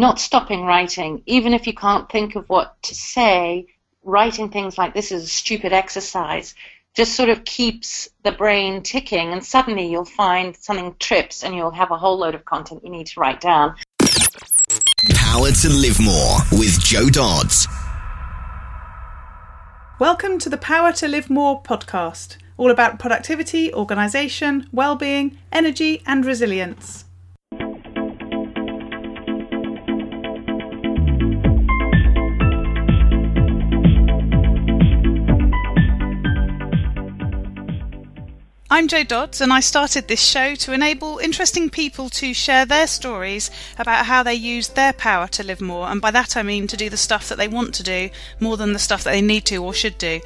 not stopping writing, even if you can't think of what to say, writing things like this is a stupid exercise just sort of keeps the brain ticking, and suddenly you'll find something trips and you'll have a whole load of content you need to write down. Power to Live More with Jo Dodds. Welcome to the Power to Live More podcast, all about productivity, organisation, well-being, energy and resilience. I'm Jo Dodds, and I started this show to enable interesting people to share their stories about how they use their power to live more, and by that I mean to do the stuff that they want to do more than the stuff that they need to or should do.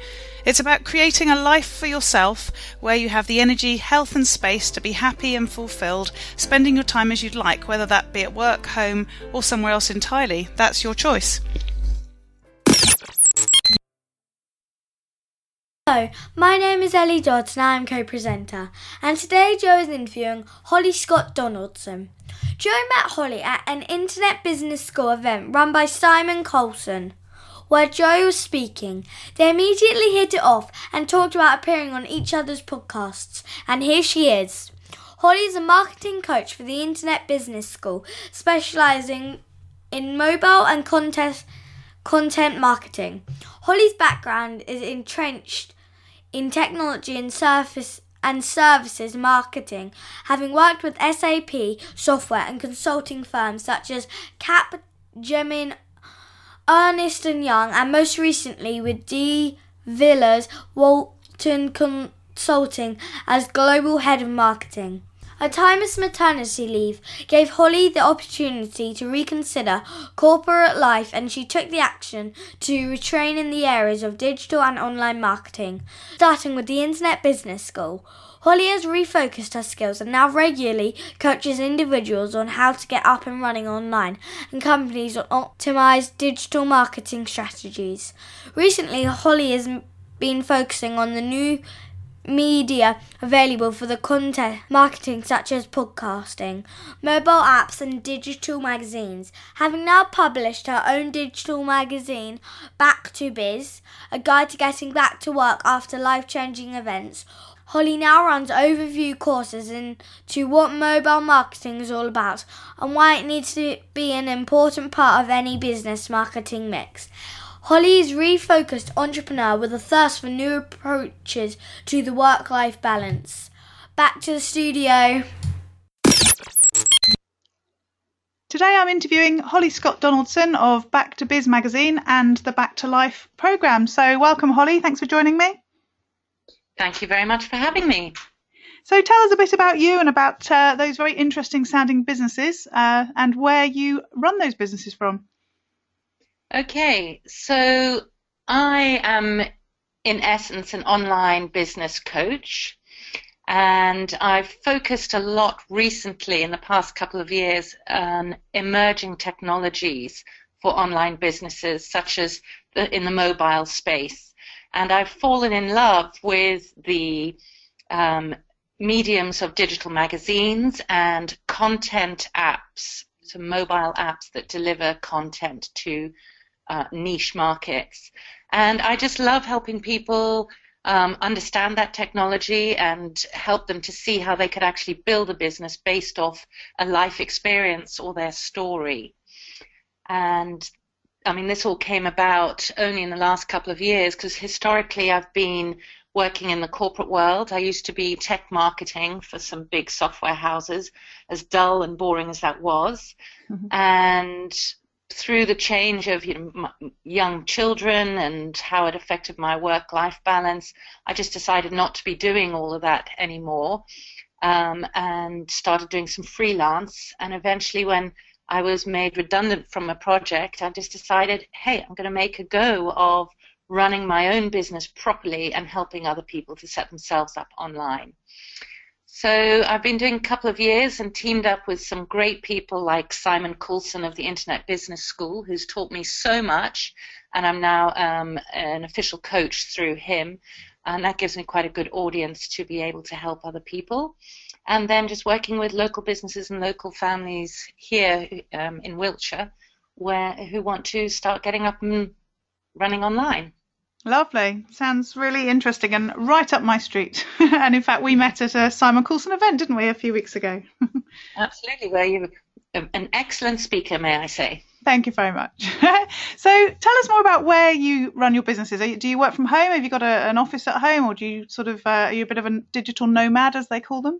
It's about creating a life for yourself where you have the energy, health, and space to be happy and fulfilled, spending your time as you'd like, whether that be at work, home, or somewhere else entirely. That's your choice. Hello, my name is Ellie Dodds and I am co-presenter. And today Jo is interviewing Holly Scott Donaldson. Jo met Holly at an internet business school event run by Simon Coulson, where Jo was speaking. They immediately hit it off and talked about appearing on each other's podcasts. And here she is. Holly is a marketing coach for the Internet Business School, specializing in mobile and content content marketing. Holly's background is entrenched in technology and surface and services marketing, having worked with SAP software and consulting firms such as Cap, Gemin, Ernst and Young, and most recently with de Villiers Walton Consulting as global head of marketing. Her timeless maternity leave gave Holly the opportunity to reconsider corporate life and she took the action to retrain in the areas of digital and online marketing, starting with the Internet Business School. Holly has refocused her skills and now regularly coaches individuals on how to get up and running online and companies on optimized digital marketing strategies. Recently, Holly has been focusing on the new media available for the content marketing such as podcasting, mobile apps and digital magazines. Having now published her own digital magazine, Back to Biz, a guide to getting back to work after life-changing events, Holly now runs overview courses into what mobile marketing is all about and why it needs to be an important part of any business marketing mix. Holly is refocused entrepreneur with a thirst for new approaches to the work life balance. Back to the studio. Today I'm interviewing Holly Scott Donaldson of Back to Biz magazine and the Back to Life programme. So, welcome, Holly. Thanks for joining me. Thank you very much for having me. So, tell us a bit about you and about uh, those very interesting sounding businesses uh, and where you run those businesses from. Okay, so I am in essence an online business coach and I've focused a lot recently in the past couple of years on emerging technologies for online businesses such as the, in the mobile space. And I've fallen in love with the um, mediums of digital magazines and content apps, so mobile apps that deliver content to uh, niche markets. And I just love helping people um, understand that technology and help them to see how they could actually build a business based off a life experience or their story. And I mean, this all came about only in the last couple of years because historically I've been working in the corporate world. I used to be tech marketing for some big software houses, as dull and boring as that was. Mm-hmm. And through the change of you know, young children and how it affected my work life balance, I just decided not to be doing all of that anymore um, and started doing some freelance. And eventually, when I was made redundant from a project, I just decided, hey, I'm going to make a go of running my own business properly and helping other people to set themselves up online. So I've been doing a couple of years and teamed up with some great people like Simon Coulson of the Internet Business School, who's taught me so much, and I'm now um, an official coach through him, and that gives me quite a good audience to be able to help other people. And then just working with local businesses and local families here um, in Wiltshire where who want to start getting up and running online. Lovely. Sounds really interesting and right up my street. and in fact, we met at a Simon Coulson event, didn't we, a few weeks ago? Absolutely. Where you're an excellent speaker, may I say. Thank you very much. so tell us more about where you run your businesses. You, do you work from home? Have you got a, an office at home, or do you sort of uh, are you a bit of a digital nomad, as they call them?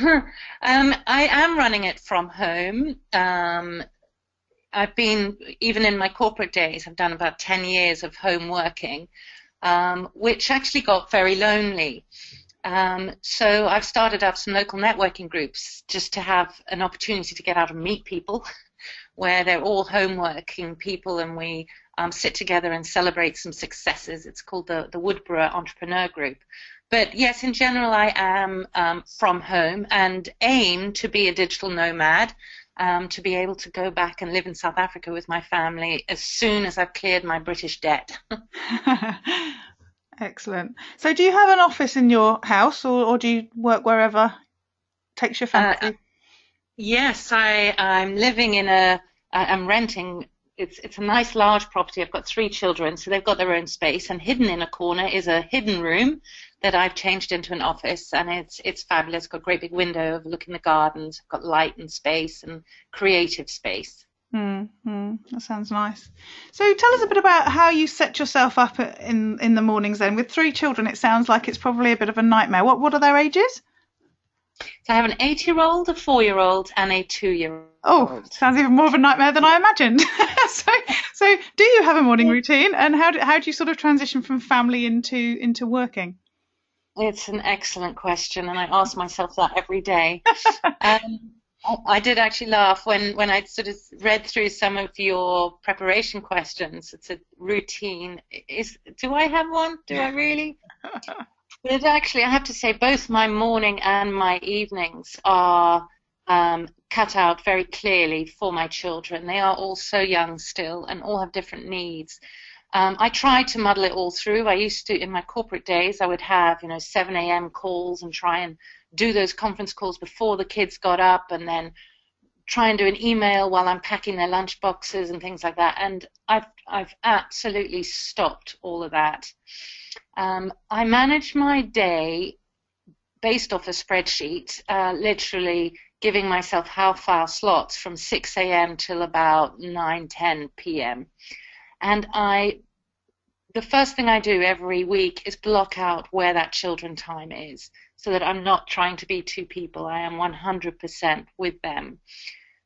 um, I am running it from home. Um, I've been, even in my corporate days, I've done about 10 years of home working, um, which actually got very lonely. Um, so I've started up some local networking groups just to have an opportunity to get out and meet people where they're all home working people and we um, sit together and celebrate some successes. It's called the, the Woodborough Entrepreneur Group. But yes, in general, I am um, from home and aim to be a digital nomad um, to be able to go back and live in South Africa with my family as soon as I've cleared my British debt. Excellent. So, do you have an office in your house, or, or do you work wherever takes your fancy? Uh, yes, I, I'm living in a. I'm renting. It's it's a nice large property. I've got three children, so they've got their own space. And hidden in a corner is a hidden room that I've changed into an office, and it's it's fabulous. It's got a great big window overlooking the gardens. Got light and space and creative space. Mm-hmm. That sounds nice. So tell us a bit about how you set yourself up in in the mornings. Then, with three children, it sounds like it's probably a bit of a nightmare. What what are their ages? So I have an eight-year-old, a four-year-old, and a two-year-old. Oh, sounds even more of a nightmare than I imagined. so, so do you have a morning routine, and how do, how do you sort of transition from family into into working? It's an excellent question, and I ask myself that every day. um, I did actually laugh when, when I sort of read through some of your preparation questions. It's a routine. Is do I have one? Do I really? but actually, I have to say, both my morning and my evenings are um, cut out very clearly for my children. They are all so young still, and all have different needs. Um, I try to muddle it all through. I used to, in my corporate days, I would have, you know, 7 a.m. calls and try and do those conference calls before the kids got up and then try and do an email while I'm packing their lunch boxes and things like that. And I've, I've absolutely stopped all of that. Um, I manage my day based off a spreadsheet, uh, literally giving myself half hour slots from 6 a.m. till about 9, 10 p.m. And I, the first thing I do every week is block out where that children time is so that I'm not trying to be two people. I am 100% with them.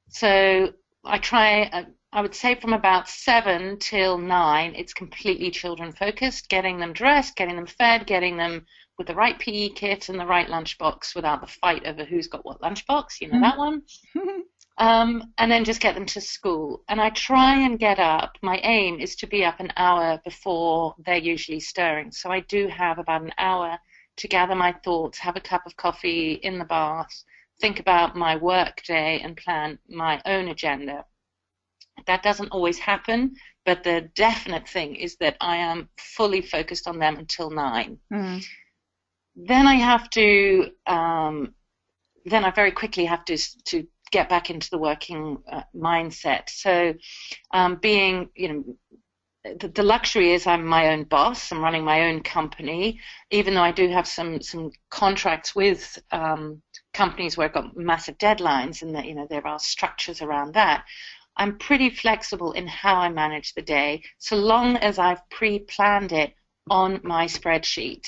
So I try, uh, I would say from about seven till nine, it's completely children focused, getting them dressed, getting them fed, getting them with the right PE kit and the right lunchbox without the fight over who's got what lunchbox, you know that one. Um, and then just get them to school. And I try and get up. My aim is to be up an hour before they're usually stirring. So I do have about an hour to gather my thoughts, have a cup of coffee in the bath, think about my work day, and plan my own agenda. That doesn't always happen, but the definite thing is that I am fully focused on them until nine. Mm. Then I have to. Um, then I very quickly have to to get back into the working uh, mindset. So, um, being, you know, the, the, luxury is I'm my own boss. I'm running my own company, even though I do have some some contracts with um, companies where I've got massive deadlines, and that you know there are structures around that. I'm pretty flexible in how I manage the day, so long as I've pre-planned it on my spreadsheet.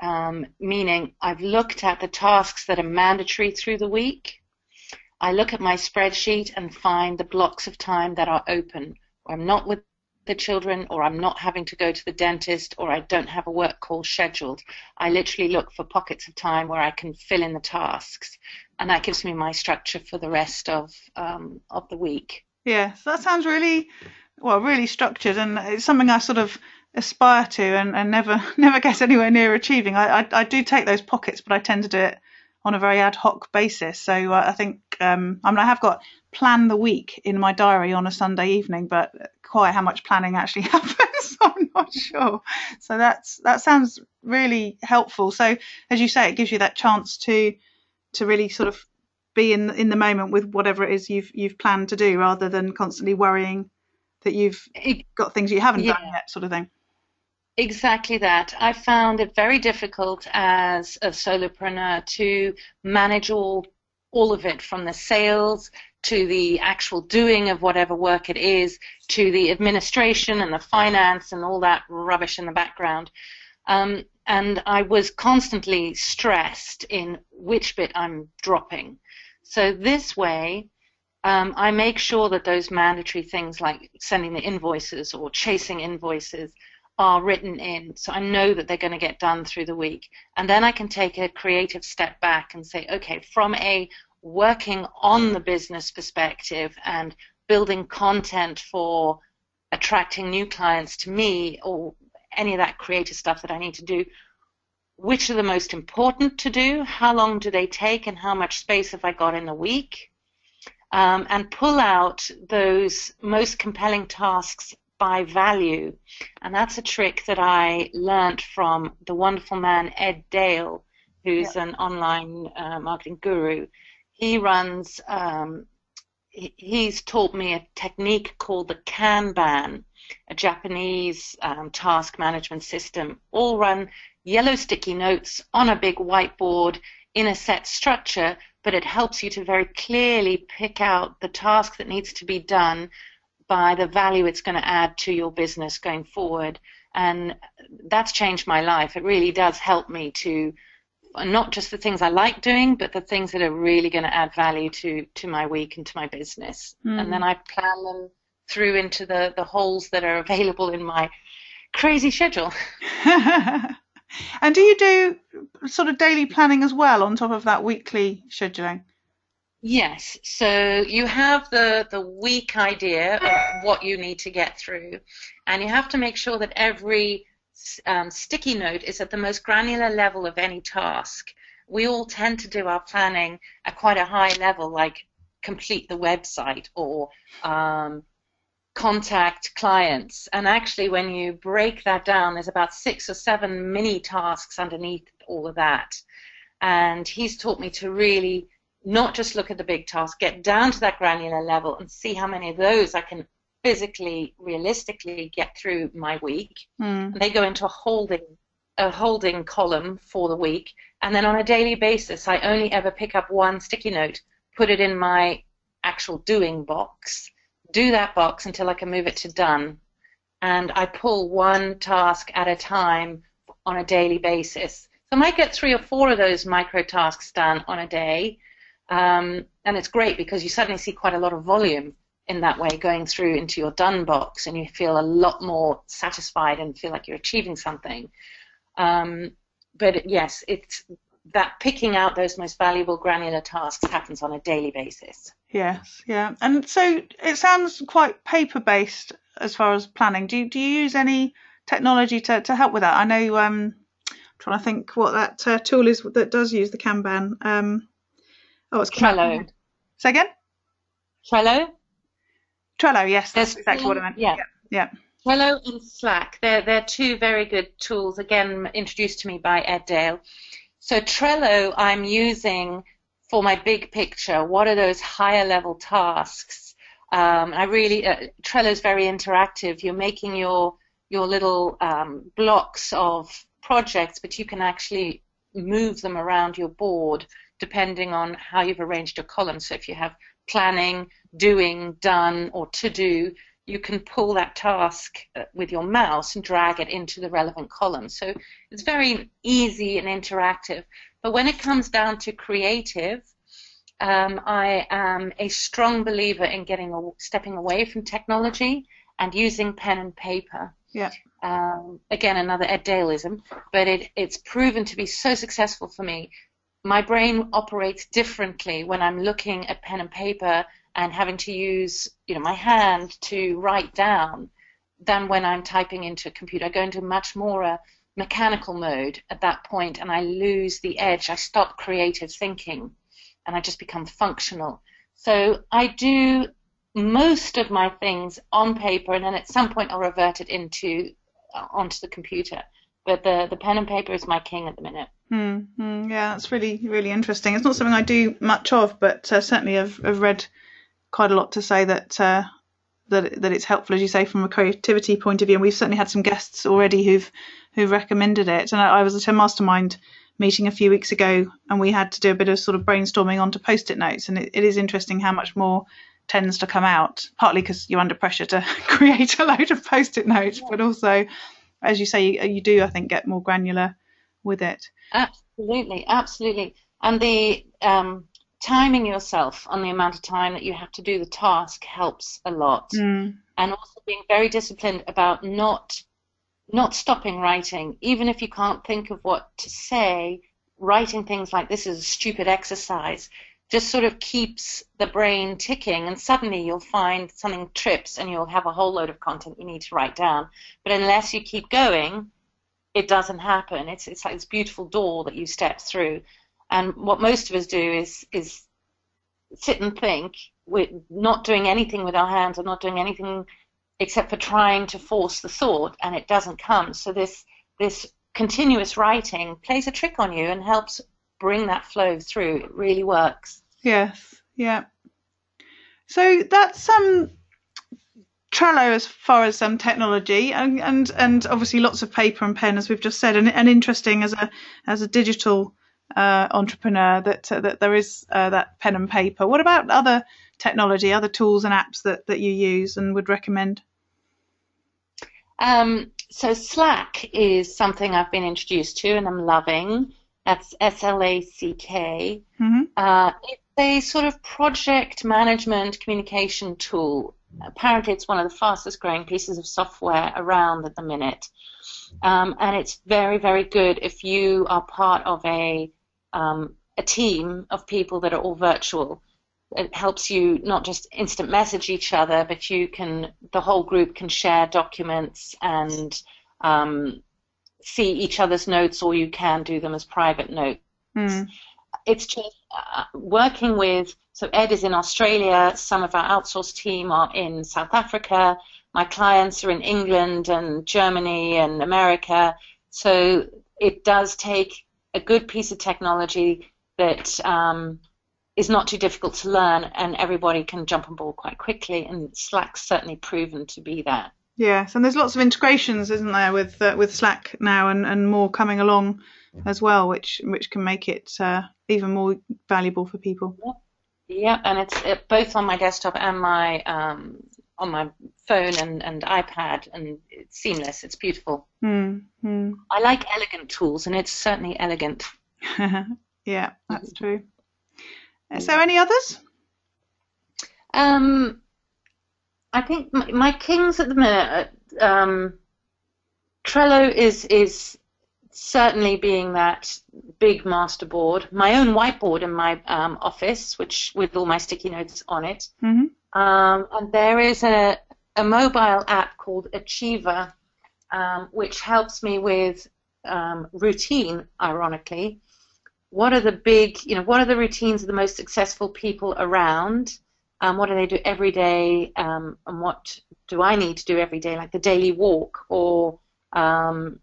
Um, meaning I've looked at the tasks that are mandatory through the week I look at my spreadsheet and find the blocks of time that are open, I'm not with the children, or I'm not having to go to the dentist, or I don't have a work call scheduled. I literally look for pockets of time where I can fill in the tasks, and that gives me my structure for the rest of um, of the week. Yeah, so that sounds really well, really structured, and it's something I sort of aspire to and, and never never get anywhere near achieving. I, I, I do take those pockets, but I tend to do it on a very ad hoc basis. So uh, I think um, I mean I have got plan the week in my diary on a Sunday evening, but quite how much planning actually happens, I'm not sure. So that's that sounds really helpful. So as you say, it gives you that chance to to really sort of be in in the moment with whatever it is you've you've planned to do, rather than constantly worrying that you've got things you haven't done yet, sort of thing. Exactly that. I found it very difficult as a solopreneur to manage all all of it from the sales to the actual doing of whatever work it is to the administration and the finance and all that rubbish in the background. Um, and I was constantly stressed in which bit I'm dropping. So this way, um, I make sure that those mandatory things like sending the invoices or chasing invoices are written in so I know that they're going to get done through the week. And then I can take a creative step back and say, okay, from a working on the business perspective and building content for attracting new clients to me or any of that creative stuff that I need to do, which are the most important to do? How long do they take and how much space have I got in the week? Um, and pull out those most compelling tasks by value. And that's a trick that I learnt from the wonderful man Ed Dale, who's an online uh, marketing guru. He runs, um, he- he's taught me a technique called the Kanban, a Japanese um, task management system, all run yellow sticky notes on a big whiteboard in a set structure, but it helps you to very clearly pick out the task that needs to be done by the value it's going to add to your business going forward. And that's changed my life. It really does help me to not just the things I like doing, but the things that are really going to add value to, to my week and to my business. Hmm. And then I plan them through into the, the holes that are available in my crazy schedule. and do you do sort of daily planning as well on top of that weekly scheduling? Yes, so you have the, the week idea of what you need to get through, and you have to make sure that every um, sticky note is at the most granular level of any task. We all tend to do our planning at quite a high level, like complete the website or um, contact clients. And actually, when you break that down, there's about six or seven mini tasks underneath all of that. And he's taught me to really not just look at the big task, get down to that granular level and see how many of those I can physically, realistically get through my week. Mm. They go into a holding a holding column for the week, and then on a daily basis, I only ever pick up one sticky note, put it in my actual doing box, do that box until I can move it to done, and I pull one task at a time on a daily basis. So I might get three or four of those micro tasks done on a day, um, and it's great because you suddenly see quite a lot of volume in that way going through into your done box, and you feel a lot more satisfied and feel like you're achieving something. Um, but yes, it's that picking out those most valuable granular tasks happens on a daily basis. Yes, yeah. And so it sounds quite paper based as far as planning. Do you, do you use any technology to, to help with that? I know um I'm trying to think what that uh, tool is that does use the Kanban. Um oh it's Trello. Say again? Trello? Trello, yes, that's There's exactly what I meant. yeah. Yeah. Trello and Slack, they're, they're two very good tools, again, introduced to me by Ed Dale. So Trello I'm using for my big picture. What are those higher level tasks? Um, I really, uh, Trello is very interactive. You're making your, your little um, blocks of projects, but you can actually move them around your board depending on how you've arranged your columns. So if you have planning, doing, done, or to do, you can pull that task uh, with your mouse and drag it into the relevant column. So it's very easy and interactive. But when it comes down to creative, um, I am a strong believer in getting a, stepping away from technology and using pen and paper. Yeah. Um, again, another Ed Daleism, but it, it's proven to be so successful for me. My brain operates differently when I'm looking at pen and paper and having to use, you know, my hand to write down than when I'm typing into a computer. I go into much more a mechanical mode at that point, and I lose the edge. I stop creative thinking, and I just become functional. So I do most of my things on paper, and then at some point I'll revert it into onto the computer. But the the pen and paper is my king at the minute. Mm, mm, yeah, that's really really interesting. It's not something I do much of, but uh, certainly I've, I've read quite a lot to say that uh, that that it's helpful, as you say, from a creativity point of view. And we've certainly had some guests already who've who've recommended it. And I, I was at a mastermind meeting a few weeks ago, and we had to do a bit of sort of brainstorming onto post-it notes. And it, it is interesting how much more tends to come out, partly because you're under pressure to create a load of post-it notes, but also, as you say, you, you do, I think, get more granular with it. Absolutely, absolutely. And the um, timing yourself on the amount of time that you have to do the task helps a lot. Mm. And also being very disciplined about not not stopping writing, even if you can't think of what to say. Writing things like this is a stupid exercise just sort of keeps the brain ticking, and suddenly you'll find something trips, and you'll have a whole load of content you need to write down. But unless you keep going, it doesn't happen. It's it's like this beautiful door that you step through. And what most of us do is is sit and think. We're not doing anything with our hands, or not doing anything except for trying to force the thought, and it doesn't come. So this this continuous writing plays a trick on you and helps bring that flow through. It really works. Yes, yeah. So that's um Trello as far as um technology and and and obviously lots of paper and pen as we've just said and, and interesting as a as a digital uh, entrepreneur that uh, that there is uh, that pen and paper. What about other technology, other tools and apps that that you use and would recommend? Um, so Slack is something I've been introduced to and I'm loving. That's S L A C K. Mm-hmm. Uh, it's a sort of project management communication tool. Apparently, it's one of the fastest growing pieces of software around at the minute. Um, and it's very, very good if you are part of a, um, a team of people that are all virtual. It helps you not just instant message each other, but you can, the whole group can share documents and um, see each other's notes, or you can do them as private notes. Mm. It's just uh, working with. So Ed is in Australia. Some of our outsourced team are in South Africa. My clients are in England and Germany and America. So it does take a good piece of technology that um, is not too difficult to learn, and everybody can jump on board quite quickly. And Slack's certainly proven to be that. Yes, and there's lots of integrations, isn't there, with uh, with Slack now, and, and more coming along as well, which which can make it uh, even more valuable for people. Yeah, and it's it, both on my desktop and my um, on my phone and, and iPad, and it's seamless. It's beautiful. Mm, mm. I like elegant tools, and it's certainly elegant. yeah, that's true. Is there any others? Um, I think my, my kings at the minute, um, Trello is is certainly being that big master board. My own whiteboard in my um, office, which with all my sticky notes on it. Mm-hmm. Um, and there is a, a mobile app called Achievr, um, which helps me with um, routine, ironically. What are the big, you know, what are the routines of the most successful people around? Um, what do they do every day? Um, and what do I need to do every day, like the daily walk or um,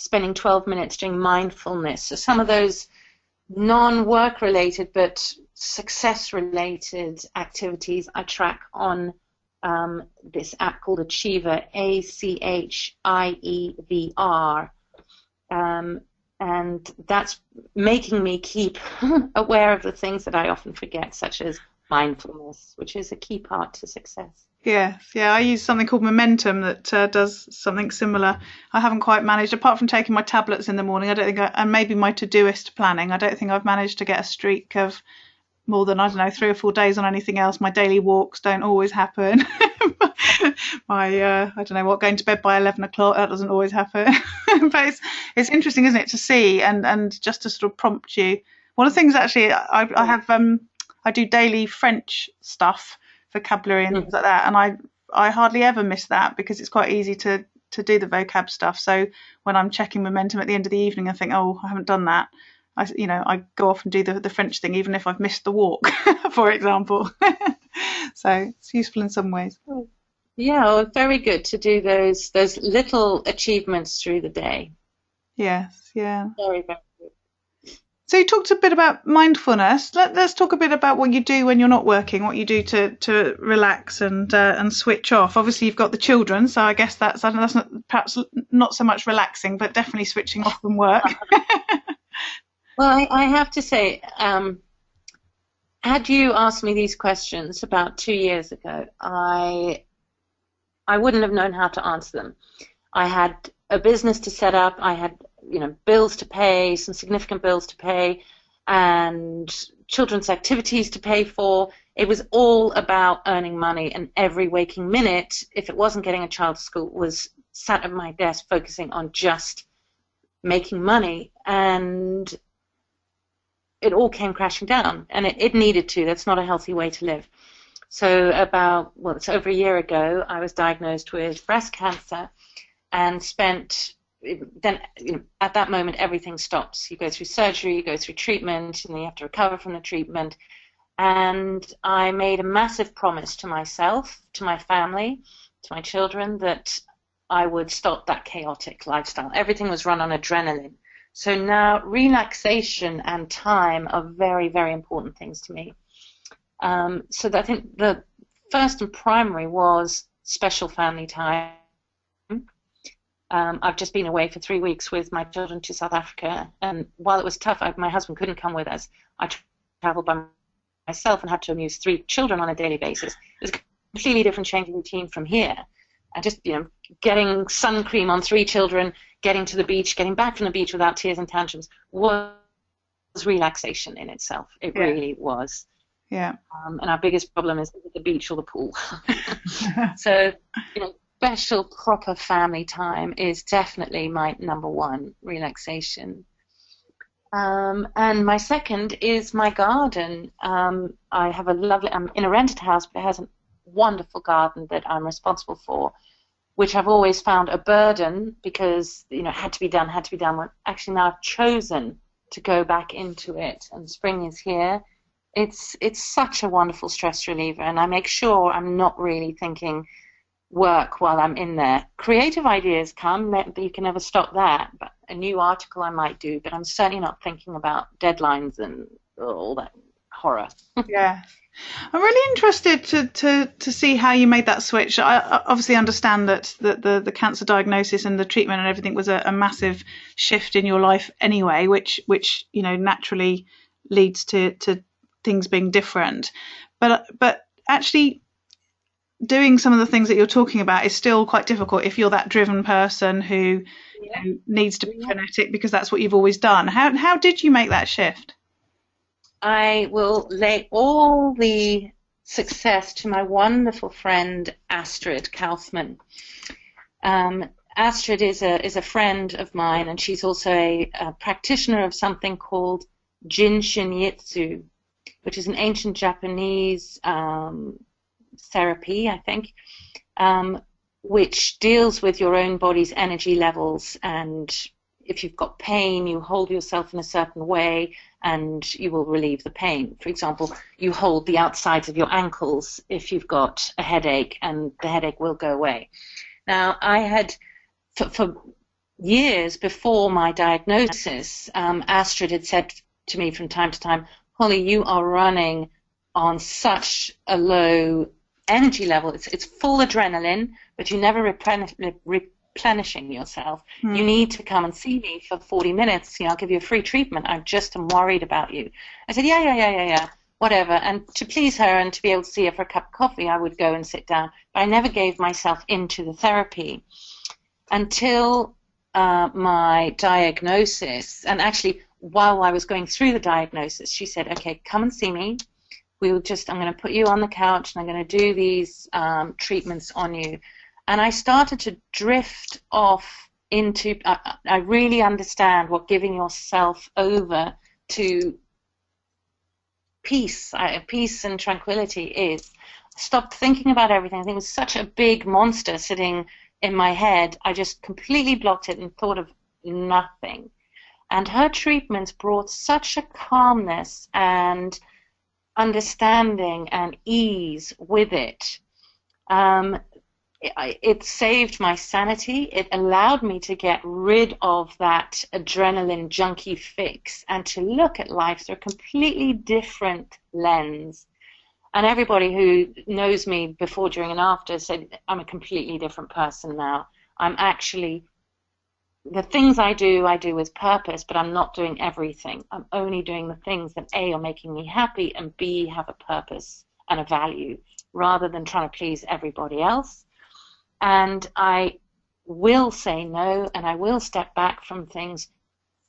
spending 12 minutes doing mindfulness? So some of those non-work related but success related activities I track on um, this app called Achievr, A C H I E V R. Um, and that's making me keep aware of the things that I often forget, such as mindfulness, which is a key part to success. Yes, yeah, I use something called Momentum that uh, does something similar. I haven't quite managed, apart from taking my tablets in the morning. I don't think, I, and maybe my Todoist planning. I don't think I've managed to get a streak of more than I don't know three or four days on anything else. My daily walks don't always happen. my uh, I don't know what going to bed by eleven o'clock that doesn't always happen. but it's it's interesting, isn't it, to see and and just to sort of prompt you. One of the things actually I, I have um I do daily French stuff, vocabulary and hmm. things like that, and I I hardly ever miss that because it's quite easy to to do the vocab stuff. So when I'm checking momentum at the end of the evening, I think, oh, I haven't done that. I, you know, I go off and do the, the French thing, even if I've missed the walk, for example. so it's useful in some ways. Hmm. Yeah, well, very good to do those those little achievements through the day. Yes, yeah. Very, very. So you talked a bit about mindfulness. Let, us talk a bit about what you do when you're not working, what you do to, to relax and uh, and switch off. Obviously, you've got the children, so I guess that's that's not, perhaps not so much relaxing, but definitely switching off from work. well, I, I, have to say, um, had you asked me these questions about two years ago, I I wouldn't have known how to answer them. I had a business to set up. I had you know bills to pay, some significant bills to pay, and children's activities to pay for. It was all about earning money, and every waking minute, if it wasn't getting a child to school, was sat at my desk focusing on just making money, and it all came crashing down, and it, it needed to. That's not a healthy way to live. So about well, it's over a year ago, I was diagnosed with breast cancer, and spent then you know, at that moment everything stops. You go through surgery, you go through treatment, and then you have to recover from the treatment. And I made a massive promise to myself, to my family, to my children that I would stop that chaotic lifestyle. Everything was run on adrenaline. So now relaxation and time are very, very important things to me. Um, so I think the first and primary was special family time um, I've just been away for three weeks with my children to South Africa, and while it was tough, I, my husband couldn't come with us. I traveled by myself and had to amuse three children on a daily basis. It was a completely different change of routine from here. And just you know, getting sun cream on three children, getting to the beach, getting back from the beach without tears and tantrums was relaxation in itself. It yeah. really was. Yeah. Um, and our biggest problem is the beach or the pool. so, you know, special proper family time is definitely my number one relaxation. Um, and my second is my garden. Um, I have a lovely, I'm in a rented house, but it has a wonderful garden that I'm responsible for, which I've always found a burden because, you know, it had to be done, had to be done. Well, actually, now I've chosen to go back into it, and spring is here. It's, it's such a wonderful stress reliever, and I make sure I'm not really thinking, work while I'm in there. Creative ideas come, you can never stop that. But a new article I might do, but I'm certainly not thinking about deadlines and all that horror. yeah. I'm really interested to, to, to see how you made that switch. I obviously understand that the, the, the cancer diagnosis and the treatment and everything was a, a massive shift in your life anyway, which which you know naturally leads to, to things being different. But but actually doing some of the things that you're talking about is still quite difficult if you're that driven person who yeah. you know, needs to be yeah. frenetic because that's what you've always done. How how did you make that shift? I will lay all the success to my wonderful friend Astrid Kaufman. Um, Astrid is a is a friend of mine, and she's also a, a practitioner of something called Jin Shin Jyutsu, which is an ancient Japanese um, therapy, I think, um, which deals with your own body's energy levels. And if you've got pain, you hold yourself in a certain way and you will relieve the pain. For example, you hold the outsides of your ankles if you've got a headache, and the headache will go away. Now, I had, for, for years before my diagnosis, um, Astrid had said to me from time to time, Holly, you are running on such a low energy level. It's it's full adrenaline, but you're never replenish, replenishing yourself. Mm. You need to come and see me for 40 minutes. You know, I'll give you a free treatment. I'm just am worried about you. I said, yeah, yeah, yeah, yeah, yeah, whatever. And to please her and to be able to see her for a cup of coffee, I would go and sit down. But I never gave myself into the therapy until uh, my diagnosis. And actually, while I was going through the diagnosis, she said, okay, come and see me we will just, I'm going to put you on the couch and I'm going to do these um, treatments on you. And I started to drift off into, I, I really understand what giving yourself over to peace, peace and tranquility is. I stopped thinking about everything. I think it was such a big monster sitting in my head. I just completely blocked it and thought of nothing. And her treatments brought such a calmness and understanding and ease with it. Um, it, it saved my sanity. It allowed me to get rid of that adrenaline junkie fix and to look at life through a completely different lens. And everybody who knows me before, during, and after said I'm a completely different person now. I'm actually the things I do, I do with purpose, but I'm not doing everything. I'm only doing the things that A are making me happy and B have a purpose and a value rather than trying to please everybody else. And I will say no and I will step back from things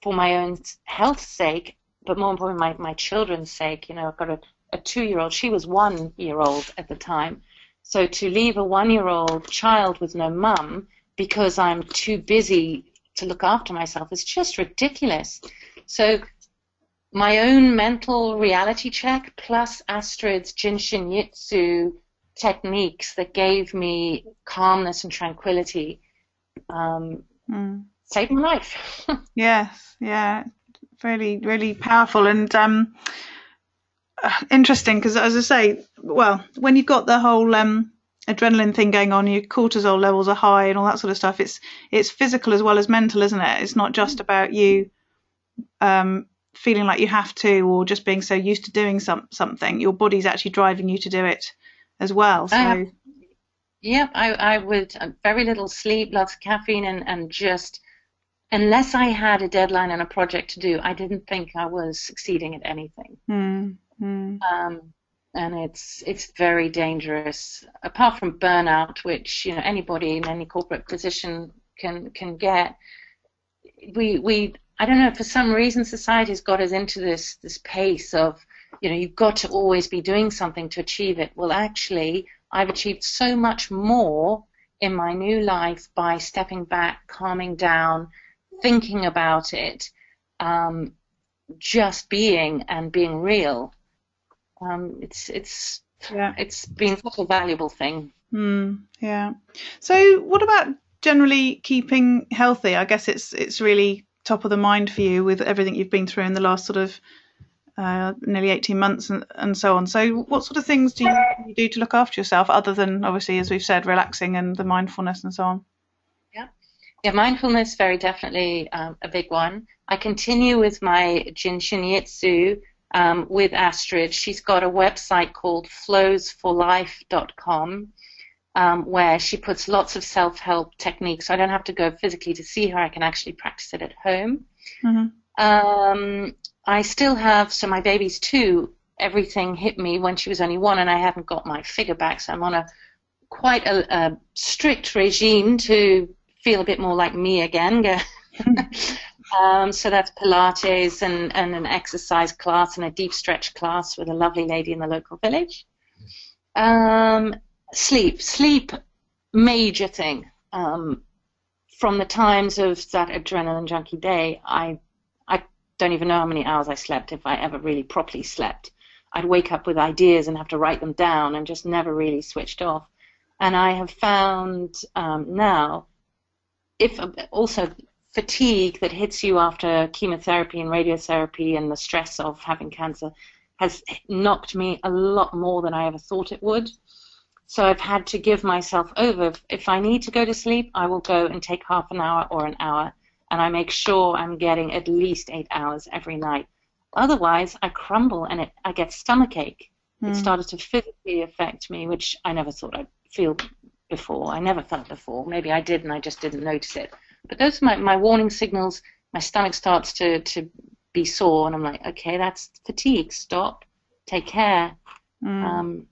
for my own health's sake, but more importantly, my, my children's sake. You know, I've got a, a two year old, she was one year old at the time. So to leave a one year old child with no mum because I'm too busy to look after myself is just ridiculous. So my own mental reality check plus Astrid's Jin Shin Jyutsu techniques that gave me calmness and tranquility um, mm. saved my life. yes, yeah, really, really powerful and um, uh, interesting because, as I say, well, when you've got the whole um, adrenaline thing going on, your cortisol levels are high and all that sort of stuff. It's it's physical as well as mental, isn't it? It's not just about you um, feeling like you have to or just being so used to doing some something. Your body's actually driving you to do it as well. So. Uh, yeah, I, I would uh, very little sleep, lots of caffeine, and, and just unless I had a deadline and a project to do, I didn't think I was succeeding at anything. Mm, mm. Um, and it's it's very dangerous. Apart from burnout, which you know anybody in any corporate position can can get, we we I don't know for some reason society's got us into this this pace of you know you've got to always be doing something to achieve it. Well, actually, I've achieved so much more in my new life by stepping back, calming down, thinking about it, um, just being and being real um, it's it's yeah. it's been such a valuable thing. Mm, yeah. So, what about generally keeping healthy? I guess it's it's really top of the mind for you with everything you've been through in the last sort of uh, nearly 18 months and, and so on. So, what sort of things do you, you do to look after yourself, other than obviously, as we've said, relaxing and the mindfulness and so on? Yeah, yeah, mindfulness very definitely um, a big one. I continue with my Jin Shin Jyutsu um, with Astrid. She's got a website called flowsforlife.com um, where she puts lots of self help techniques. So I don't have to go physically to see her, I can actually practice it at home. Mm-hmm. Um, I still have, so my baby's two. Everything hit me when she was only one, and I haven't got my figure back, so I'm on a quite a, a strict regime to feel a bit more like me again. Um, so that's Pilates and, and an exercise class and a deep stretch class with a lovely lady in the local village. Um, sleep. Sleep, major thing. Um, from the times of that adrenaline junkie day, I, I don't even know how many hours I slept if I ever really properly slept. I'd wake up with ideas and have to write them down and just never really switched off. And I have found um, now, if also fatigue that hits you after chemotherapy and radiotherapy and the stress of having cancer has knocked me a lot more than I ever thought it would. So I've had to give myself over. If I need to go to sleep, I will go and take half an hour or an hour, and I make sure I'm getting at least eight hours every night. Otherwise, I crumble and it, I get stomachache. Mm. It hmm. started to physically affect me, which I never thought I'd feel before. I never felt before. Maybe I did and I just didn't notice it. But those are my, my warning signals. My stomach starts to, to be sore, and I'm like, okay, that's fatigue. Stop. Take care. Mm. Um,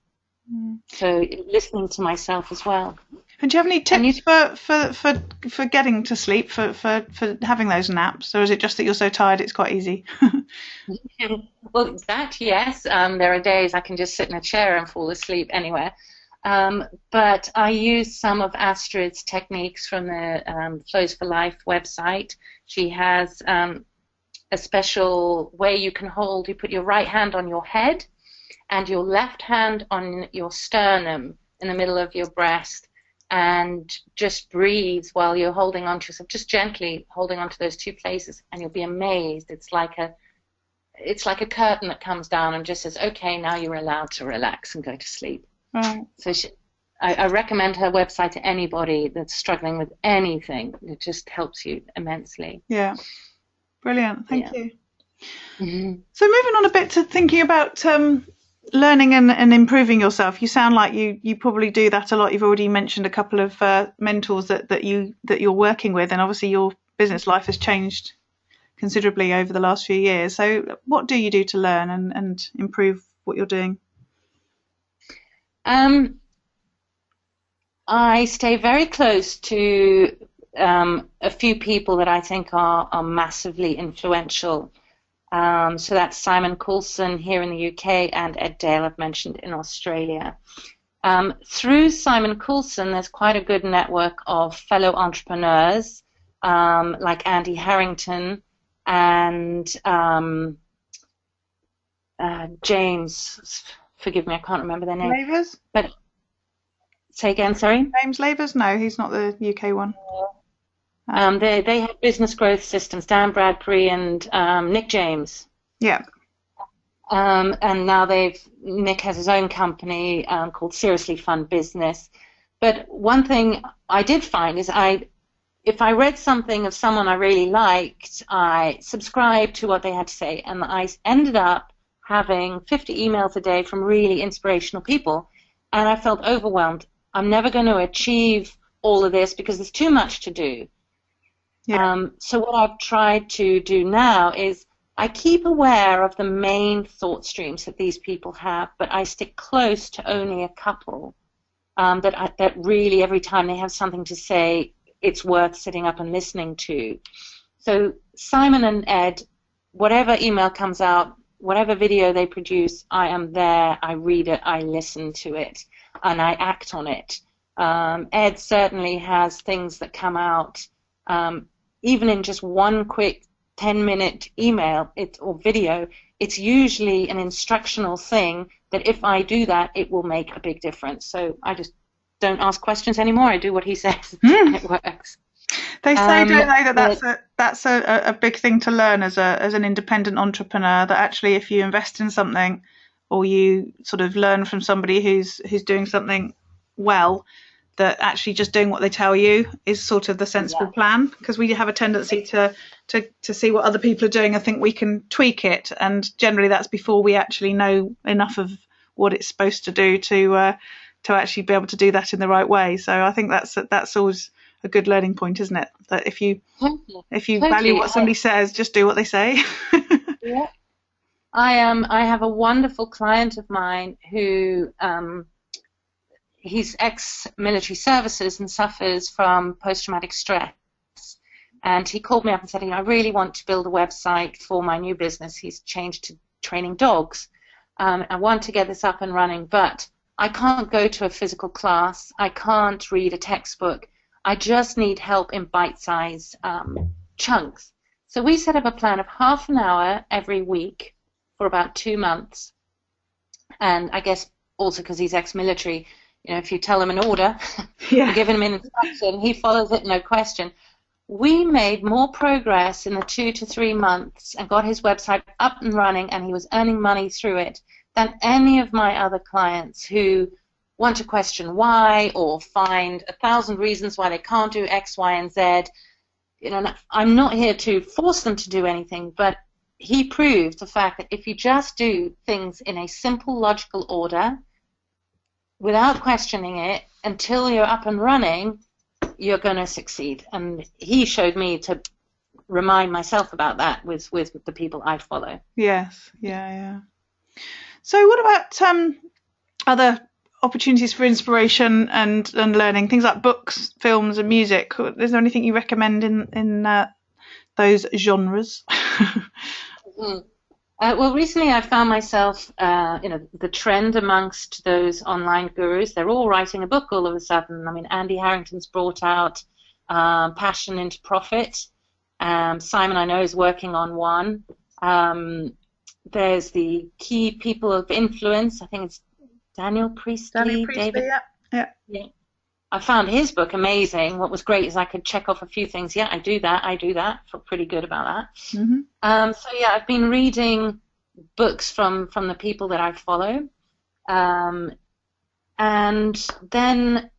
mm. So listening to myself as well. And do you have any tips you, for, for, for, for getting to sleep, for, for, for having those naps? Or is it just that you're so tired it's quite easy? well, that, yes. Um, there are days I can just sit in a chair and fall asleep anywhere. Um, but I use some of Astrid's techniques from the um, Flows for Life website. She has um, a special way you can hold, you put your right hand on your head and your left hand on your sternum in the middle of your breast and just breathe while you're holding on to yourself, just gently holding on to those two places and you'll be amazed. It's like a it's like a curtain that comes down and just says, okay, now you're allowed to relax and go to sleep. Right. So she, I, I recommend her website to anybody that's struggling with anything. It just helps you immensely. Yeah. Brilliant. Thank Yeah. you. Mhm. So moving on a bit to thinking about um, learning and, and improving yourself. You sound like you you probably do that a lot. You've already mentioned a couple of uh, mentors that, that you that you're working with, and obviously your business life has changed considerably over the last few years. So what do you do to learn and, and improve what you're doing? Um, I stay very close to um, a few people that I think are, are massively influential. Um, so that's Simon Coulson here in the UK and Ed Dale I've mentioned in Australia. Um, through Simon Coulson, there's quite a good network of fellow entrepreneurs um, like Andy Harrington and um, uh, James. Forgive me, I can't remember their name. Lavers? But say again, sorry. James Lavers? No, he's not the UK one. Um, they they have business growth systems. Dan Bradbury and um, Nick James. Yeah. Um, and now they've Nick has his own company um, called Seriously Fun Business. But one thing I did find is I, if I read something of someone I really liked, I subscribed to what they had to say, and I ended up having 50 emails a day from really inspirational people, and I felt overwhelmed. I'm never going to achieve all of this because there's too much to do. Yeah. Um, so what I've tried to do now is I keep aware of the main thought streams that these people have, but I stick close to only a couple um, that I, that really every time they have something to say, it's worth sitting up and listening to. So Simon and Ed, whatever email comes out, whatever video they produce, I am there. I read it, I listen to it, and I act on it. Um, Ed certainly has things that come out um, even in just one quick 10 minute email it, or video, it's usually an instructional thing that if I do that, it will make a big difference. So I just don't ask questions anymore. I do what he says, and it works. They say, Um, don't they, that that's a that's a, a big thing to learn as a as an independent entrepreneur. That actually, if you invest in something, or you sort of learn from somebody who's who's doing something well, that actually just doing what they tell you is sort of the sensible Yeah. plan. Because we have a tendency to to to see what other people are doing and think we can tweak it, and generally that's before we actually know enough of what it's supposed to do to uh, to actually be able to do that in the right way. So I think that's that's always a good learning point, isn't it? That if you if you Totally, value what I- somebody says, just do what they say. Yeah. I um I have a wonderful client of mine who um he's ex-military services and suffers from post-traumatic stress. And he called me up and said, "I really want to build a website for my new business. He's changed to training dogs. Um, I want to get this up and running, but I can't go to a physical class. I can't read a textbook. I just need help in bite-sized um, chunks." So we set up a plan of half an hour every week for about two months. And I guess also because he's ex-military, you know, if you tell him an order, yeah. give him an instruction, he follows it, no question. We made more progress in the two to three months and got his website up and running, and he was earning money through it than any of my other clients who want to question why or find a thousand reasons why they can't do X, Y, and Z. You know, I'm not here to force them to do anything, but he proved the fact that if you just do things in a simple logical order without questioning it until you're up and running, you're going to succeed. And he showed me to remind myself about that with, with the people I follow. Yes. Yeah. Yeah. So, what about um, other opportunities for inspiration and and learning? Things like books, films, and music. Is there anything you recommend in in uh, those genres? Mm. Uh, well, recently I found myself, uh, you know, the trend amongst those online gurus. They're all writing a book all of a sudden. I mean, Andy Harrington's brought out um, Passion into Profit. Um, Simon, I know, is working on one. Um, there's the Key People of Influence. I think it's Daniel Priestley. Danny Priestley. David Yeah. Yeah. I found his book amazing. What was great is I could check off a few things. Yeah, I do that. I do that. Feel pretty good about that. hmm Um, so yeah, I've been reading books from from the people that I follow, um, and then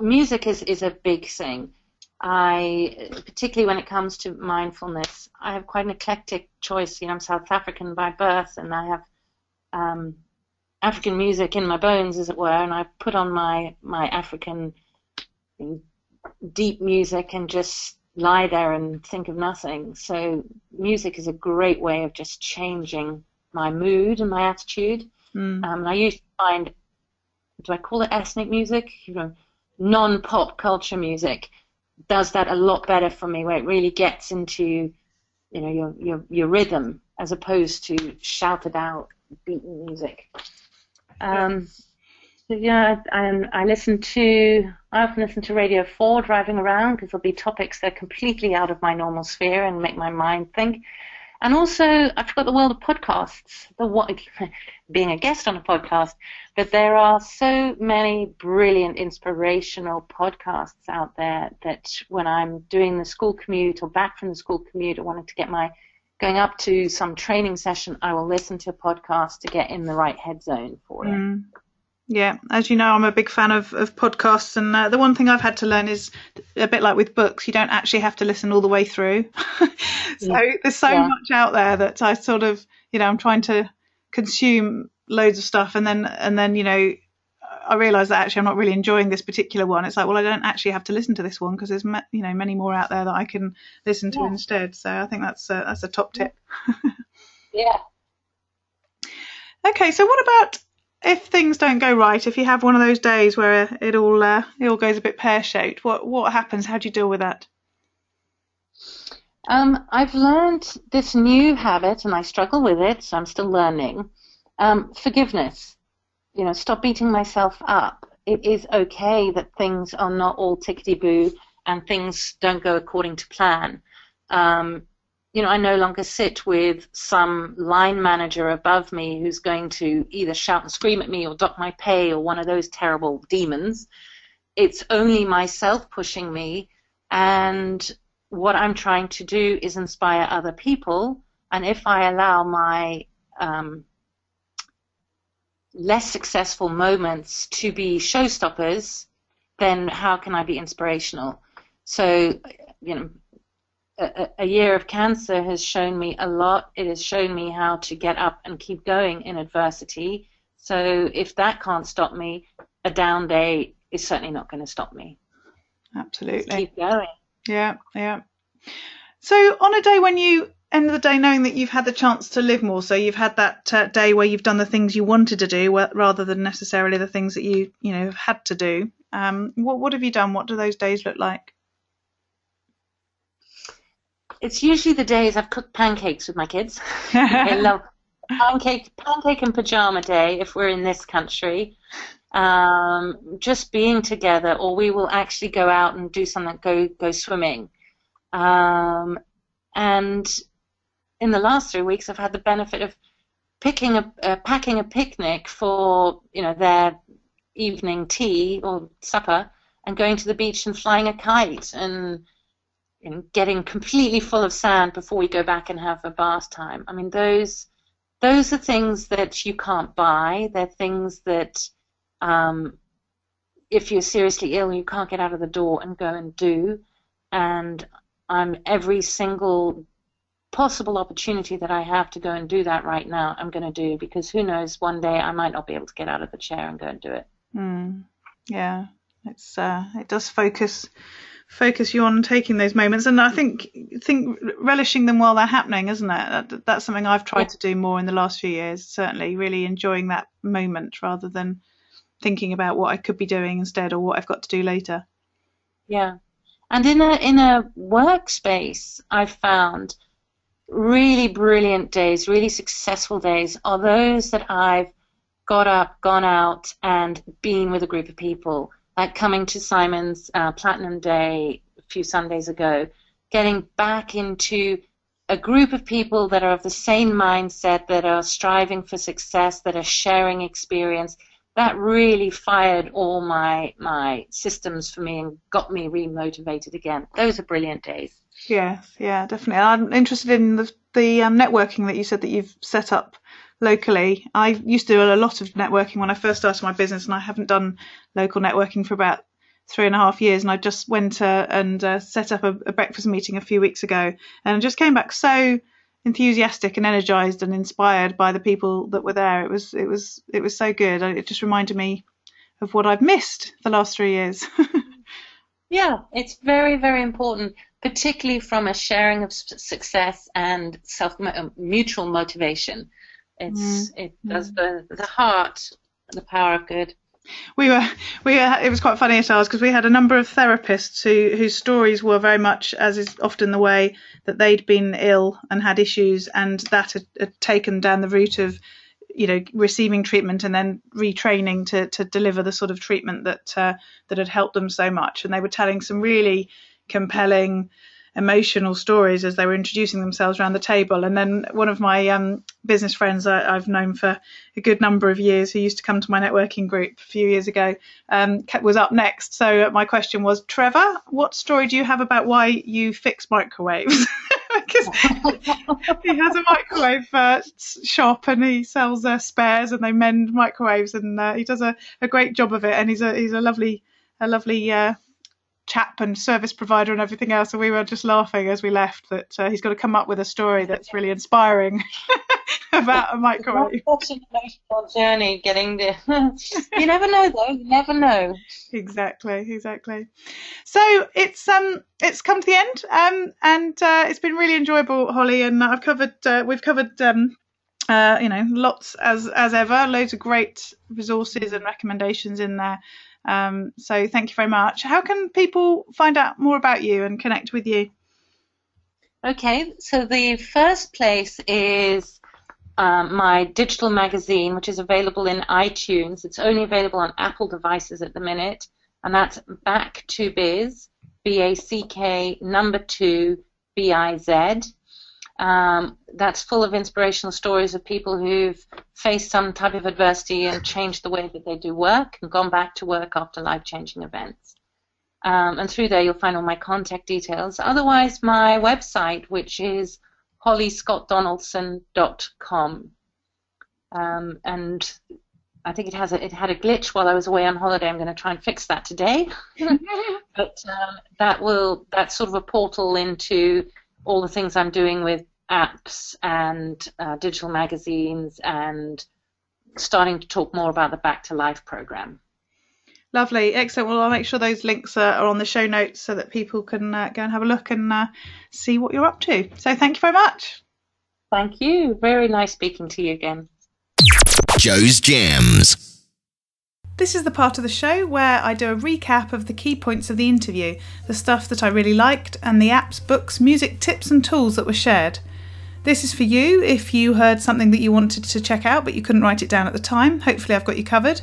music is, is a big thing. I, particularly when it comes to mindfulness, I have quite an eclectic choice. You know, I'm South African by birth, and I have um, African music in my bones, as it were, and I put on my my African deep music and just lie there and think of nothing. So music is a great way of just changing my mood and my attitude. Mm. Um, and I used to find, do I call it ethnic music? You know, non-pop culture music does that a lot better for me, where it really gets into, you know, your your your rhythm as opposed to shouted out beaten music. Um, yeah, I, I listen to I often listen to Radio 4 driving around because there'll be topics that are completely out of my normal sphere and make my mind think. And also, I've got the world of podcasts, the what, being a guest on a podcast, but there are so many brilliant, inspirational podcasts out there that when I'm doing the school commute or back from the school commute or wanting to get my, going up to some training session, I will listen to a podcast to get in the right head zone for it. Mm. Yeah, as you know, I'm a big fan of, of podcasts, and uh, the one thing I've had to learn is a bit like with books, you don't actually have to listen all the way through. so yeah. there's so yeah. much out there that I sort of, you know, I'm trying to consume loads of stuff, and then and then you know, I realise that actually I'm not really enjoying this particular one. It's like, well, I don't actually have to listen to this one because there's you know many more out there that I can listen to yeah. instead. So I think that's a, that's a top tip. yeah. Okay, so what about if things don't go right, if you have one of those days where it all uh, it all goes a bit pear shaped, what what happens? How do you deal with that? Um, I've learned this new habit, and I struggle with it, so I'm still learning. Um, forgiveness. You know, stop beating myself up. It is okay that things are not all tickety boo and things don't go according to plan. Um, you know, I no longer sit with some line manager above me who's going to either shout and scream at me or dock my pay or one of those terrible demons. It's only myself pushing me, and what I'm trying to do is inspire other people. And if I allow my um, less successful moments to be showstoppers, then how can I be inspirational? So, you know, a, a, year of cancer has shown me a lot. It has shown me how to get up and keep going in adversity. So if that can't stop me, a down day is certainly not going to stop me. Absolutely. Just keep going. Yeah, yeah. So on a day when you end of the day knowing that you've had the chance to live more, so you've had that uh, day where you've done the things you wanted to do rather than necessarily the things that you you know have had to do. Um, what what have you done? What do those days look like? it's usually the days I've cooked pancakes with my kids. I love pancake, pancake and pajama day if we're in this country. Um, just being together, or we will actually go out and do something, go go swimming. Um, and in the last three weeks, I've had the benefit of picking a uh, packing a picnic for you know their evening tea or supper, and going to the beach and flying a kite and and getting completely full of sand before we go back and have a bath time. I mean, those those are things that you can't buy. They're things that, um, if you're seriously ill, you can't get out of the door and go and do. And I'm every single possible opportunity that I have to go and do that right now, I'm going to do because who knows, one day I might not be able to get out of the chair and go and do it. Mm. Yeah, it's uh, it does focus focus you on taking those moments and i think think relishing them while they're happening isn't it that, that's something i've tried yeah. to do more in the last few years certainly really enjoying that moment rather than thinking about what i could be doing instead or what i've got to do later yeah and in a in a workspace i've found really brilliant days really successful days are those that i've got up gone out and been with a group of people like coming to Simon's uh, Platinum Day a few Sundays ago, getting back into a group of people that are of the same mindset, that are striving for success, that are sharing experience, that really fired all my my systems for me and got me remotivated again. Those are brilliant days. Yes, yeah, definitely. I'm interested in the the um, networking that you said that you've set up locally. I used to do a lot of networking when I first started my business, and I haven't done local networking for about three and a half years. And I just went uh, and uh, set up a, a, breakfast meeting a few weeks ago, and just came back so enthusiastic and energized and inspired by the people that were there. It was it was it was so good. It just reminded me of what I've missed the last three years. yeah, it's very very important particularly from a sharing of success and self mutual motivation. It's mm. it does mm. the the heart, the power of good. We were we were, it was quite funny at ours because we had a number of therapists who whose stories were very much as is often the way that they'd been ill and had issues and that had, had taken down the route of you know receiving treatment and then retraining to to deliver the sort of treatment that uh, that had helped them so much and they were telling some really compelling emotional stories as they were introducing themselves around the table. And then one of my um, business friends I, have known for a good number of years, who used to come to my networking group a few years ago, um, was up next. So my question was, Trevor, what story do you have about why you fix microwaves? because he has a microwave uh, shop and he sells uh, spares and they mend microwaves and uh, he does a, a great job of it and he's a he's a lovely a lovely uh, chap and service provider and everything else. And we were just laughing as we left that uh, he's got to come up with a story that's really inspiring about a microwave. Such an emotional journey getting there. you never know though. You never know. Exactly, exactly. So it's um it's come to the end um and uh, it's been really enjoyable, Holly. And I've covered uh, we've covered um uh, you know, lots as as ever, loads of great resources and recommendations in there. Um, so thank you very much. How can people find out more about you and connect with you? Okay, so the first place is um, my digital magazine, which is available in iTunes. It's only available on Apple devices at the minute, and that's Back to Biz, B A C K number two B I Z. Um, that's full of inspirational stories of people who've faced some type of adversity and changed the way that they do work and gone back to work after life changing events. Um, and through there, you'll find all my contact details. Otherwise, my website, which is hollyscottdonaldson.com. Um, and I think it has a, it had a glitch while I was away on holiday. I'm going to try and fix that today. but um, that will that's sort of a portal into all the things I'm doing with apps and uh, digital magazines and starting to talk more about the Back to Life program. Lovely, excellent. Well, I'll make sure those links are, are on the show notes so that people can uh, go and have a look and uh, see what you're up to. So, thank you very much. Thank you. Very nice speaking to you again. Jo's Gems. This is the part of the show where I do a recap of the key points of the interview, the stuff that I really liked, and the apps, books, music, tips, and tools that were shared. This is for you if you heard something that you wanted to check out but you couldn't write it down at the time. Hopefully, I've got you covered.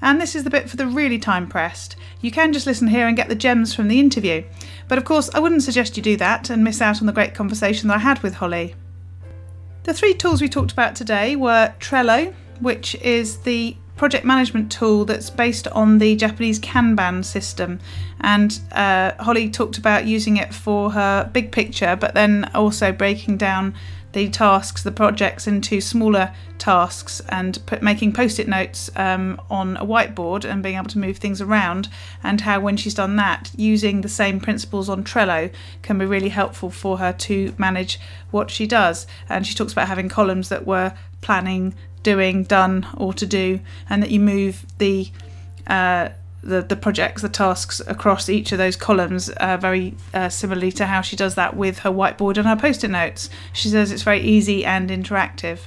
And this is the bit for the really time pressed. You can just listen here and get the gems from the interview. But of course, I wouldn't suggest you do that and miss out on the great conversation that I had with Holly. The three tools we talked about today were Trello, which is the project management tool that's based on the Japanese Kanban system. And uh, Holly talked about using it for her big picture, but then also breaking down the tasks, the projects into smaller tasks and put, making post it notes um, on a whiteboard and being able to move things around. And how, when she's done that, using the same principles on Trello can be really helpful for her to manage what she does. And she talks about having columns that were planning, doing, done, or to do, and that you move the uh, the, the projects, the tasks across each of those columns, uh, very uh, similarly to how she does that with her whiteboard and her post it notes. She says it's very easy and interactive.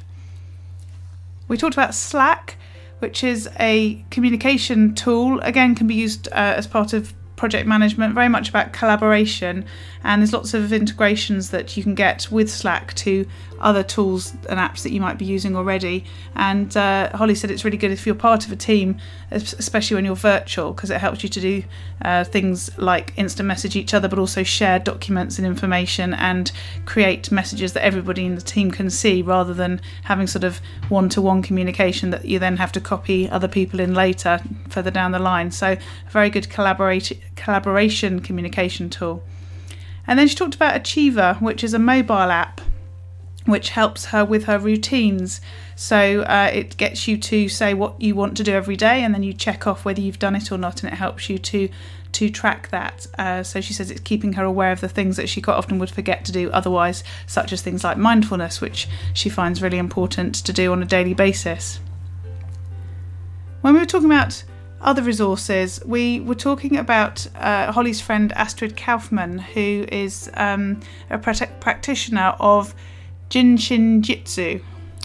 We talked about Slack, which is a communication tool, again, can be used uh, as part of project management, very much about collaboration, and there's lots of integrations that you can get with Slack to other tools and apps that you might be using already. And uh, Holly said it's really good if you're part of a team, especially when you're virtual, because it helps you to do uh, things like instant message each other, but also share documents and information and create messages that everybody in the team can see rather than having sort of one to one communication that you then have to copy other people in later further down the line. So, a very good collaboration communication tool. And then she talked about Achievr, which is a mobile app which helps her with her routines. So uh, it gets you to say what you want to do every day, and then you check off whether you've done it or not, and it helps you to to track that. Uh, so she says it's keeping her aware of the things that she quite often would forget to do otherwise, such as things like mindfulness, which she finds really important to do on a daily basis. When we were talking about other resources, we were talking about uh, Holly's friend Astrid Kaufman, who is um, a practitioner of Jin Shin Jyutsu.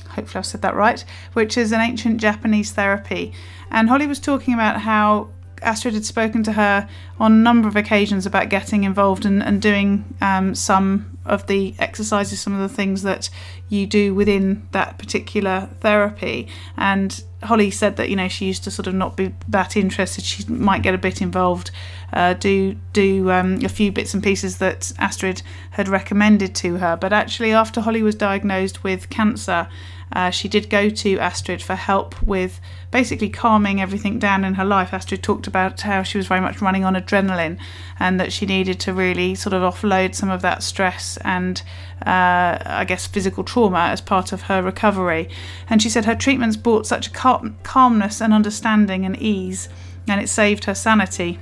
Hopefully, I've said that right, which is an ancient Japanese therapy. And Holly was talking about how Astrid had spoken to her on a number of occasions about getting involved and, and doing um, some of the exercises, some of the things that you do within that particular therapy. And Holly said that you know she used to sort of not be that interested. She might get a bit involved, uh, do do um, a few bits and pieces that Astrid had recommended to her. But actually, after Holly was diagnosed with cancer uh, she did go to Astrid for help with basically calming everything down in her life. Astrid talked about how she was very much running on adrenaline and that she needed to really sort of offload some of that stress and uh, I guess physical trauma as part of her recovery. And she said her treatments brought such a cal- calmness and understanding and ease, and it saved her sanity.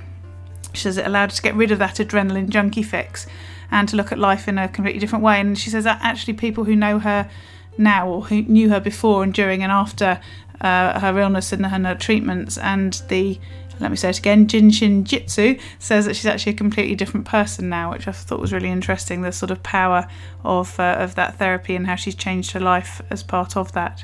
She says it allowed her to get rid of that adrenaline junkie fix and to look at life in a completely different way. And she says that actually people who know her now or who knew her before and during and after uh, her illness and her, her treatments. And the, let me say it again, Jin Shin Jyutsu says that she's actually a completely different person now, which I thought was really interesting. The sort of power of uh, of that therapy and how she's changed her life as part of that.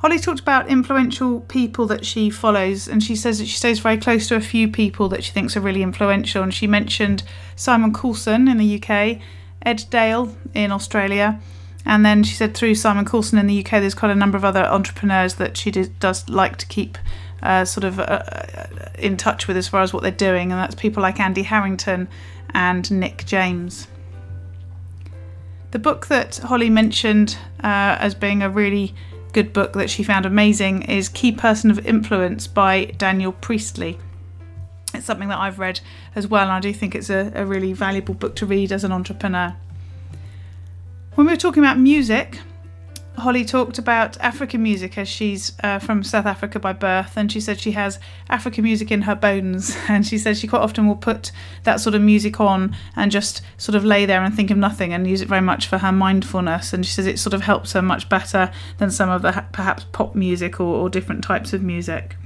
Holly talked about influential people that she follows, and she says that she stays very close to a few people that she thinks are really influential. And she mentioned Simon Coulson in the UK, Ed Dale in Australia, and then she said through Simon Coulson in the UK, there's quite a number of other entrepreneurs that she does like to keep uh, sort of uh, uh, in touch with as far as what they're doing, and that's people like Andy Harrington and Nick James. The book that Holly mentioned uh, as being a really good book that she found amazing is Key Person of Influence by Daniel Priestley. It's something that I've read as well, and I do think it's a, a really valuable book to read as an entrepreneur. When we were talking about music, Holly talked about African music as she's uh, from South Africa by birth, and she said she has African music in her bones. And she said she quite often will put that sort of music on and just sort of lay there and think of nothing and use it very much for her mindfulness. And she says it sort of helps her much better than some of the perhaps pop music or, or different types of music.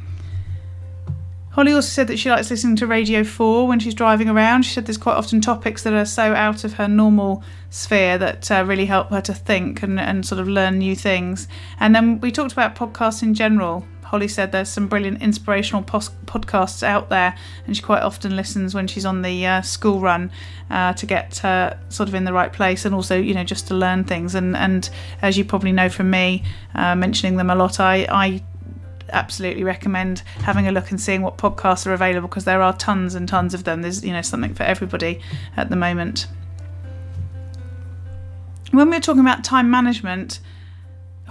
Holly also said that she likes listening to Radio 4 when she's driving around. She said there's quite often topics that are so out of her normal sphere that uh, really help her to think and, and sort of learn new things. And then we talked about podcasts in general. Holly said there's some brilliant inspirational podcasts out there, and she quite often listens when she's on the uh, school run uh, to get her sort of in the right place, and also you know just to learn things. And and as you probably know from me uh, mentioning them a lot, I I absolutely recommend having a look and seeing what podcasts are available because there are tons and tons of them. There's you know something for everybody at the moment. When we were talking about time management,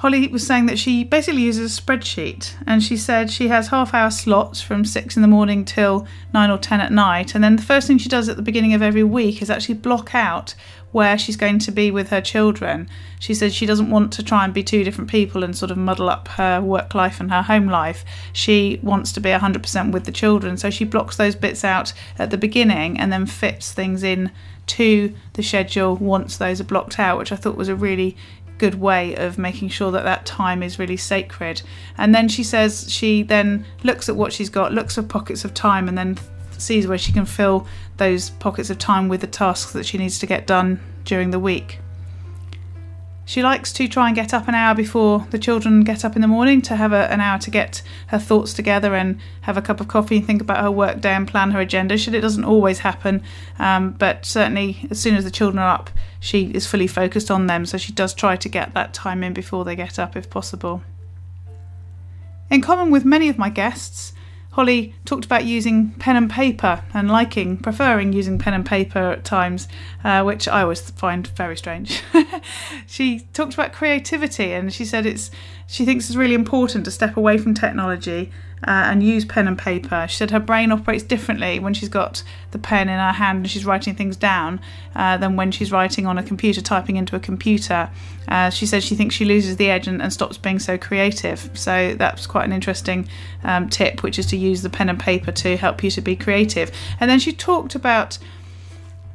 Holly was saying that she basically uses a spreadsheet and she said she has half hour slots from six in the morning till nine or ten at night. And then the first thing she does at the beginning of every week is actually block out where she's going to be with her children. She said she doesn't want to try and be two different people and sort of muddle up her work life and her home life. She wants to be 100% with the children. So she blocks those bits out at the beginning and then fits things in to the schedule once those are blocked out, which I thought was a really good way of making sure that that time is really sacred. And then she says she then looks at what she's got, looks for pockets of time, and then sees where she can fill those pockets of time with the tasks that she needs to get done during the week. She likes to try and get up an hour before the children get up in the morning to have a, an hour to get her thoughts together and have a cup of coffee and think about her work day and plan her agenda. Should it doesn't always happen, um, but certainly as soon as the children are up, she is fully focused on them. So she does try to get that time in before they get up if possible. In common with many of my guests, Holly talked about using pen and paper and liking, preferring using pen and paper at times, uh, which I always find very strange. she talked about creativity and she said it's she thinks it's really important to step away from technology uh, and use pen and paper. She said her brain operates differently when she's got the pen in her hand and she's writing things down uh, than when she's writing on a computer, typing into a computer. Uh, she said she thinks she loses the edge and, and, stops being so creative. So that's quite an interesting um, tip, which is to use the pen and paper to help you to be creative. And then she talked about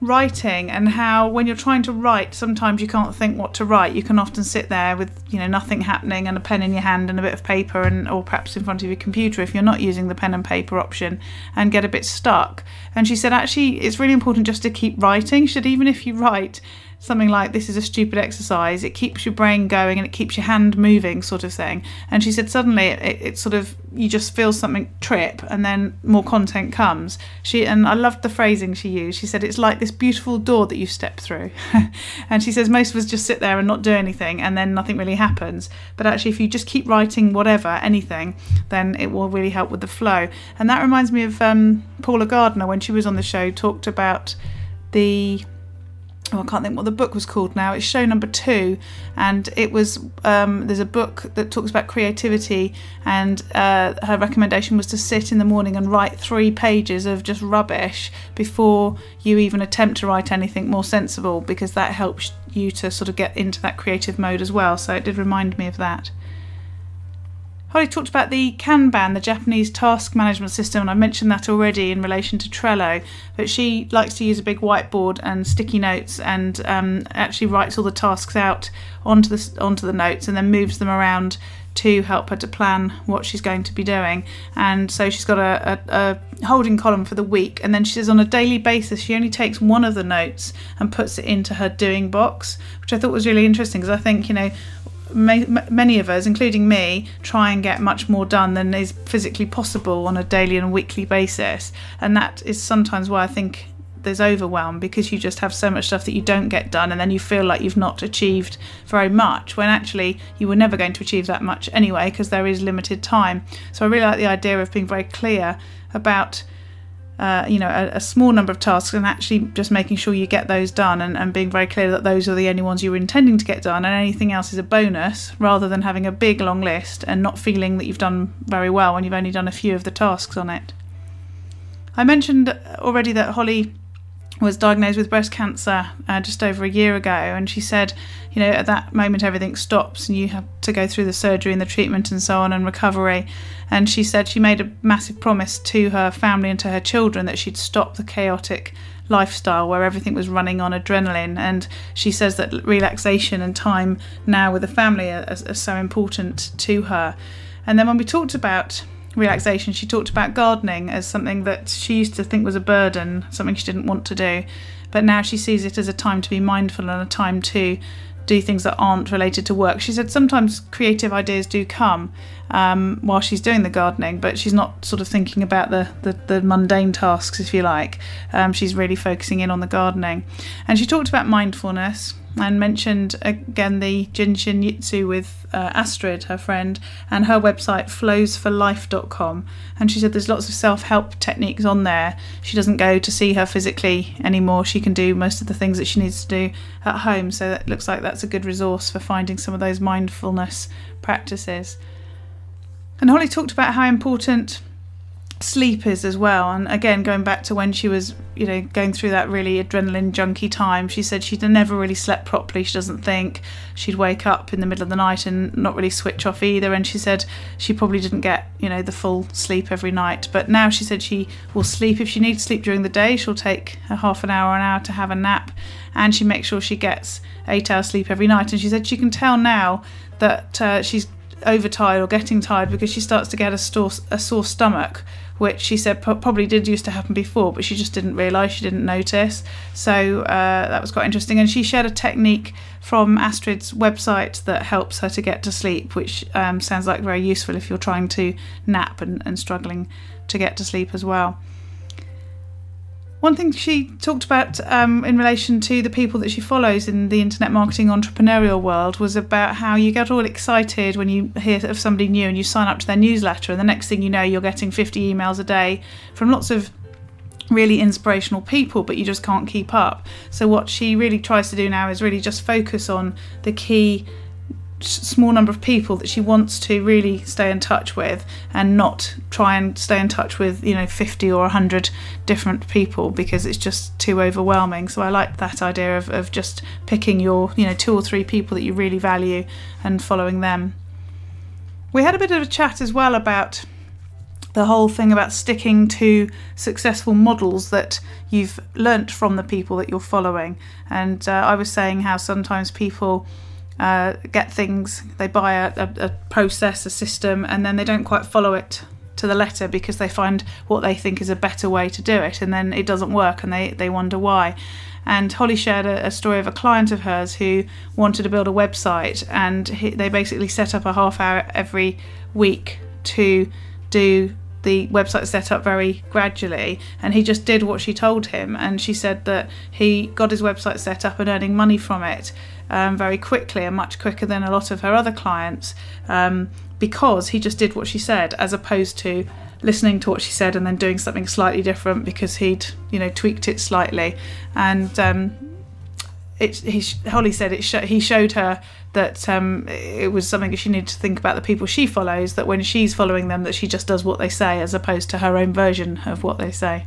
writing and how when you're trying to write sometimes you can't think what to write. You can often sit there with you know nothing happening and a pen in your hand and a bit of paper and or perhaps in front of your computer if you're not using the pen and paper option and get a bit stuck. And she said actually it's really important just to keep writing. She said even if you write something like this is a stupid exercise. It keeps your brain going and it keeps your hand moving sort of thing. And she said suddenly it, it, sort of you just feel something trip and then more content comes. She and i loved the phrasing she used. She said it's like this beautiful door that you step through. And she says most of us just sit there and not do anything and then nothing really happens. But actually if you just keep writing whatever anything then it will really help with the flow. And that reminds me of um, paula gardner when she was on the show talked about the oh, I can't think what the book was called now. It's show number two, and it was um, there's a book that talks about creativity, and uh, her recommendation was to sit in the morning and write three pages of just rubbish before you even attempt to write anything more sensible, because that helps you to sort of get into that creative mode as well. So it did remind me of that. Holly talked about the Kanban, the Japanese task management system, and I mentioned that already in relation to Trello. But she likes to use a big whiteboard and sticky notes, and um, actually writes all the tasks out onto the onto the notes, and then moves them around to help her to plan what she's going to be doing. And so she's got a, a, a, holding column for the week, and then she says on a daily basis she only takes one of the notes and puts it into her doing box, which I thought was really interesting because I think you know many of us, including me, try and get much more done than is physically possible on a daily and weekly basis. And that is sometimes why I think there's overwhelm because you just have so much stuff that you don't get done and then you feel like you've not achieved very much when actually you were never going to achieve that much anyway because there is limited time. So I really like the idea of being very clear about uh, you know, a, a, small number of tasks and actually just making sure you get those done and, and being very clear that those are the only ones you were intending to get done and anything else is a bonus rather than having a big long list and not feeling that you've done very well when you've only done a few of the tasks on it. I mentioned already that Holly was diagnosed with breast cancer uh, just over a year ago, and she said, you know, at that moment everything stops and you have to go through the surgery and the treatment and so on and recovery. And she said she made a massive promise to her family and to her children that she'd stop the chaotic lifestyle where everything was running on adrenaline. And she says that relaxation and time now with the family are, are so important to her. And then when we talked about relaxation, she talked about gardening as something that she used to think was a burden, something she didn't want to do. But now she sees it as a time to be mindful and a time to do things that aren't related to work. She said sometimes creative ideas do come um, while she's doing the gardening, but she's not sort of thinking about the, the, the mundane tasks, if you like. Um, she's really focusing in on the gardening. And she talked about mindfulness and mentioned again the Jin Shin Jyutsu with uh, Astrid, her friend, and her website flowsforlife.com. And she said there's lots of self help techniques on there. She doesn't go to see her physically anymore. She can do most of the things that she needs to do at home. So it looks like that's a good resource for finding some of those mindfulness practices. And Holly talked about how important sleep is as well. And again going back to when she was you know going through that really adrenaline junkie time she said she'd never really slept properly. She doesn't think she'd wake up in the middle of the night and not really switch off either. And she said she probably didn't get you know the full sleep every night. But now she said she will sleep. If she needs sleep during the day she'll take a half an hour an hour to have a nap. And she makes sure she gets eight hours sleep every night. And she said she can tell now that uh, she's overtired or getting tired because she starts to get a, store, a sore stomach which she said probably did used to happen before, but she just didn't realise, she didn't notice. So uh, that was quite interesting. And she shared a technique from Astrid's website that helps her to get to sleep, which um, sounds like very useful if you're trying to nap and, and struggling to get to sleep as well. One thing she talked about um, in relation to the people that she follows in the internet marketing entrepreneurial world was about how you get all excited when you hear of somebody new and you sign up to their newsletter, and the next thing you know, you're getting 50 emails a day from lots of really inspirational people, but you just can't keep up. So, what she really tries to do now is really just focus on the key small number of people that she wants to really stay in touch with and not try and stay in touch with you know 50 or 100 different people because it's just too overwhelming. So i like that idea of, of just picking your you know two or three people that you really value and following them. We had a bit of a chat as well about the whole thing about sticking to successful models that you've learnt from the people that you're following. And uh, i was saying how sometimes people uh, get things, they buy a, a, a process, a system, and then they don't quite follow it to the letter because they find what they think is a better way to do it, and then it doesn't work, and they, they wonder why. And Holly shared a, a story of a client of hers who wanted to build a website, and he, they basically set up a half hour every week to do the website set up very gradually and he just did what she told him and she said that he got his website set up and earning money from it um, very quickly and much quicker than a lot of her other clients um, because he just did what she said as opposed to listening to what she said and then doing something slightly different because he'd you know tweaked it slightly. And um, it, he, Holly said it sh- he showed her that um, it was something that she needed to think about the people she follows that when she's following them that she just does what they say as opposed to her own version of what they say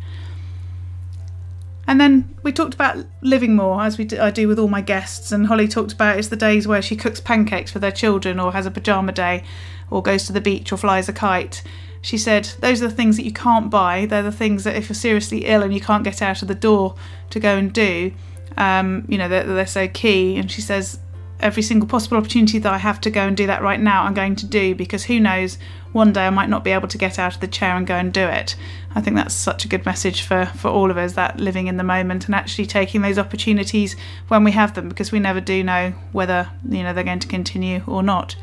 and then we talked about living more, as we do, I do with all my guests. And Holly talked about it's the days where she cooks pancakes for their children, or has a pajama day, or goes to the beach, or flies a kite. She said those are the things that you can't buy. They're the things that if you're seriously ill and you can't get out of the door to go and do, um, you know, they're, they're so key. And she says every single possible opportunity that I have to go and do that right now, I'm going to do because who knows, one day I might not be able to get out of the chair and go and do it. I think that's such a good message for, for all of us that living in the moment and actually taking those opportunities when we have them because we never do know whether you know they're going to continue or not.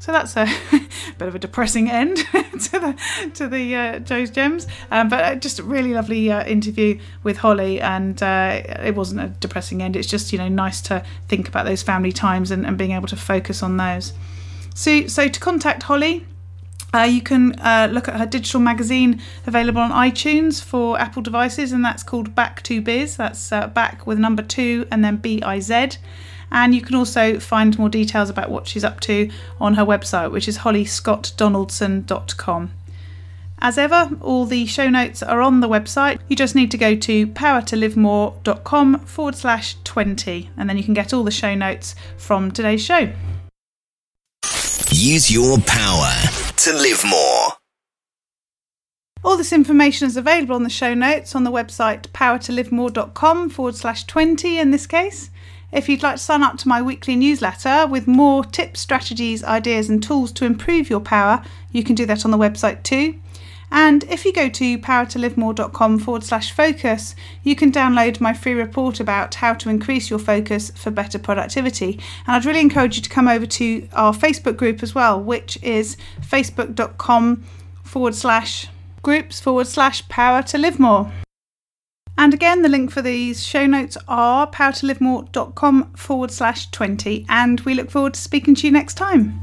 So that's a bit of a depressing end to the to the uh, Jo's Gems, um, but uh, just a really lovely uh, interview with Holly, and uh, it wasn't a depressing end. It's just you know nice to think about those family times and, and being able to focus on those. So so to contact Holly. Uh, you can uh, look at her digital magazine available on iTunes for Apple devices, and that's called Back to Biz. That's back with number two and then B I Z. And you can also find more details about what she's up to on her website, which is hollyscottdonaldson.com. As ever, all the show notes are on the website. You just need to go to powertolivemore.com forward slash 20, and then you can get all the show notes from today's show. Use your power to live more. All this information is available on the show notes on the website powertolivemore.com forward slash 20 in this case. If you'd like to sign up to my weekly newsletter with more tips, strategies, ideas, and tools to improve your power, you can do that on the website too. And if you go to powertolivemore.com forward slash focus, you can download my free report about how to increase your focus for better productivity. And I'd really encourage you to come over to our Facebook group as well, which is facebook.com forward slash groups forward slash power to live more. And again, the link for these show notes are powertolivemore.com forward slash 20. And we look forward to speaking to you next time.